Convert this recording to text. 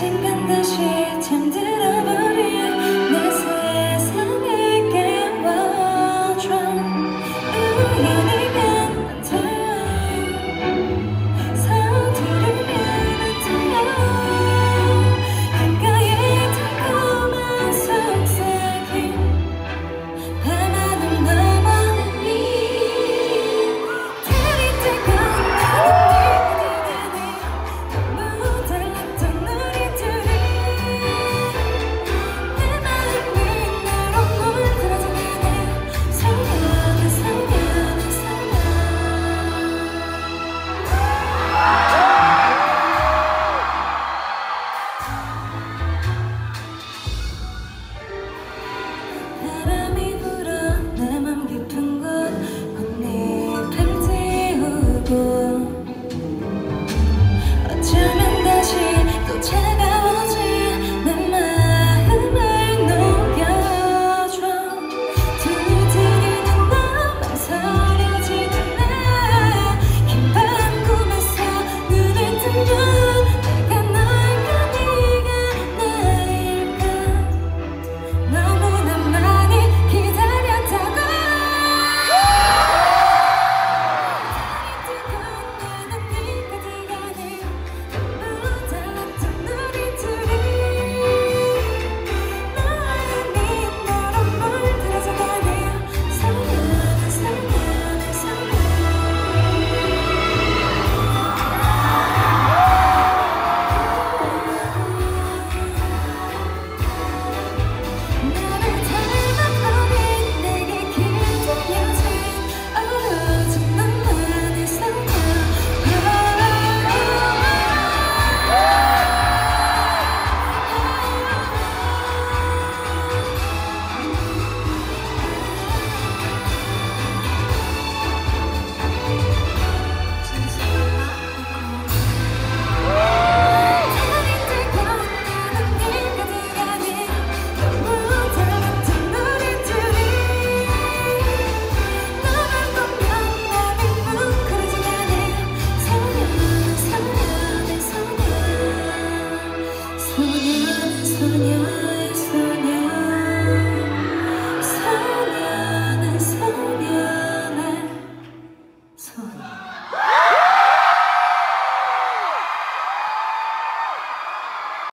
언젠간 다시 잠들어.